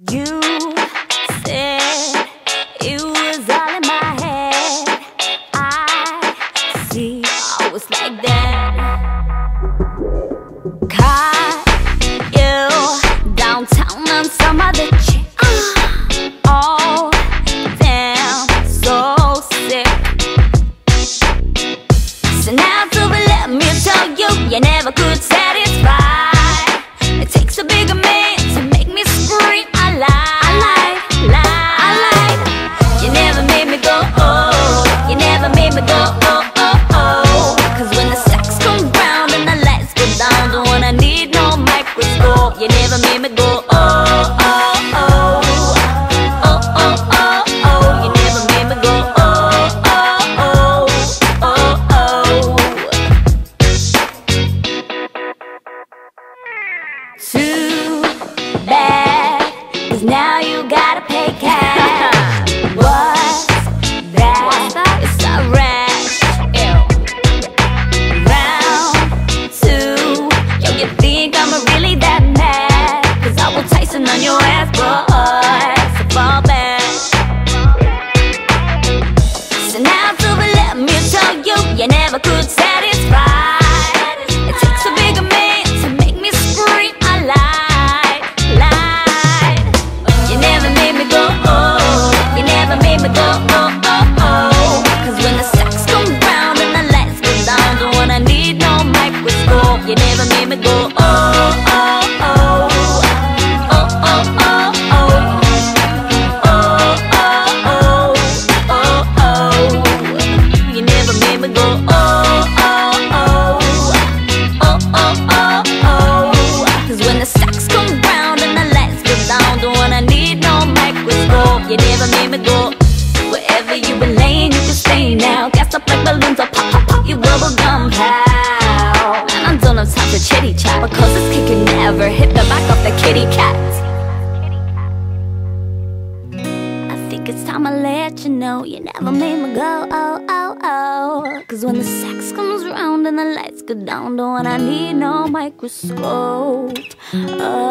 You said it was all in my head. I see, always like that. Caught you downtown on some other chick. Uh, oh, damn, so sick. So now to let me tell you, you never could satisfy. Too bad, cause now Made me go oh oh oh. Oh oh oh oh. Oh oh oh oh oh. You never made me go oh oh oh. Oh oh oh oh. Wherever you been laying, you can stay now. Gas up like balloons, I'll pop pop pop you bubble gum pal. Don't have time to chitty chat because this kick can never hit the back of the kitty cat. I think it's time I let you know you never made me go oh oh oh. Cause when the sex comes round and the lights go down, one I need no microscope. Oh,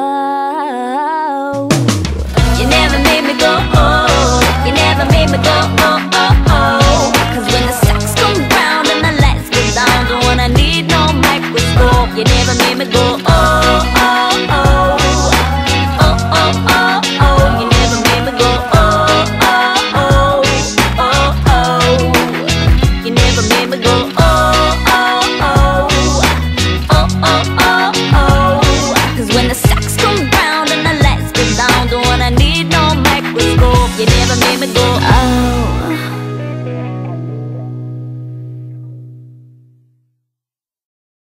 make me go oh oh oh oh oh oh oh. oh. You never made me go oh oh oh oh oh. oh. You never made me go.